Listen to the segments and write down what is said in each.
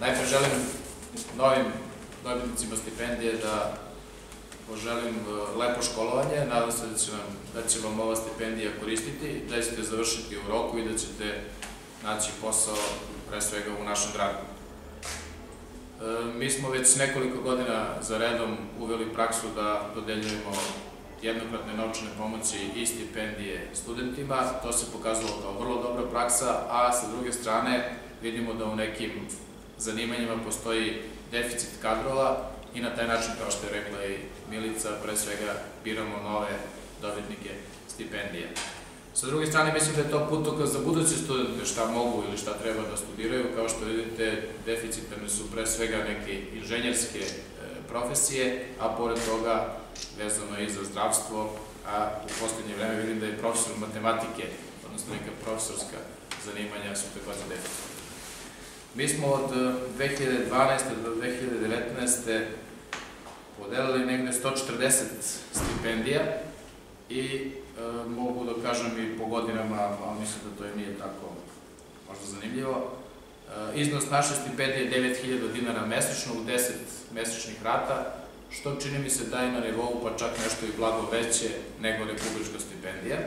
Najprej želim novim dobitnicima stipendije da poželim e, lepo školovanje, nadam se da će, vam, da ova stipendija koristiti, da ćete završiti u roku i da ćete naći posao pre svega u našem gradu. E, mi smo već nekoliko godina za redom uveli praksu da dodeljujemo jednokratne novčane pomoći i stipendije studentima. To se pokazalo kao vrlo dobra praksa, a sa druge strane vidimo da u nekim zanimanjima postoji deficit kadrova i na taj način, kao što je rekla i Milica, pre svega biramo nove dobitnike stipendije. Sa druge strane, mislim da je to putokaz za buduće studente šta mogu ili šta treba da studiraju. Kao što vidite, deficitarne su pre svega neke inženjerske e, profesije, a pored toga vezano i za zdravstvo, a u poslednje vreme vidim da je profesor matematike, odnosno neka profesorska zanimanja su takođe deficitarne. Mi smo od 2012. do 2019. podelili negde 140 stipendija i e, mogu da kažem i po godinama, ali mislim da to je nije tako možda zanimljivo, e, iznos naše stipendije je 9000 dinara mesečno u 10 mesečnih rata, što čini mi se da je na nivou pa čak nešto i blago veće nego republička stipendija.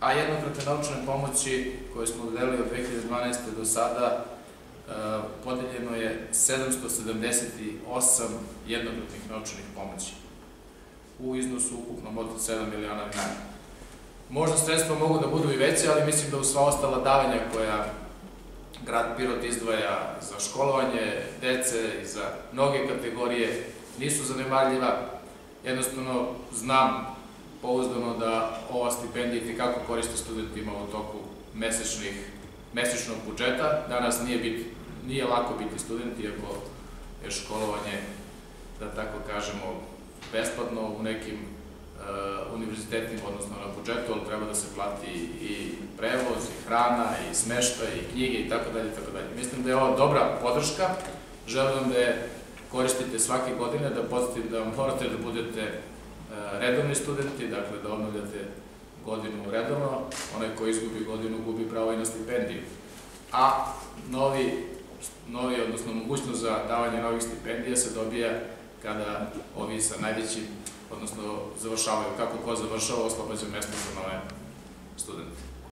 A jednokratne naučne pomoći koje smo dodelili od 2012. do sada podeljeno je 778 jednokratnih novčanih pomoći u iznosu ukupnom od 7 miliona dinara. Možda sredstva mogu da budu i veće, ali mislim da u sva ostala davanja koja grad Pirot izdvaja za školovanje dece i za mnoge kategorije nisu zanemarljiva. Jednostavno znam pouzdano da ova stipendija i kako koriste studentima u toku mesečnih, mesečnog budžeta. Danas nije biti nije lako biti student, iako je školovanje, da tako kažemo, besplatno u nekim uh, univerzitetima, odnosno na budžetu, ali treba da se plati i prevoz, i hrana, i smešta, i knjige, i tako dalje, i tako dalje. Mislim da je ovo dobra podrška, želim vam da je koristite svake godine, da podsjetim da morate da budete uh, redovni studenti, dakle da obnavljate godinu redovno, onaj ko izgubi godinu gubi pravo i na stipendiju. A novi novi, odnosno mogućnost za davanje novih stipendija se dobija kada ovi sa najvećim, odnosno završavaju, kako ko završava, oslobađa mesto za nove studente.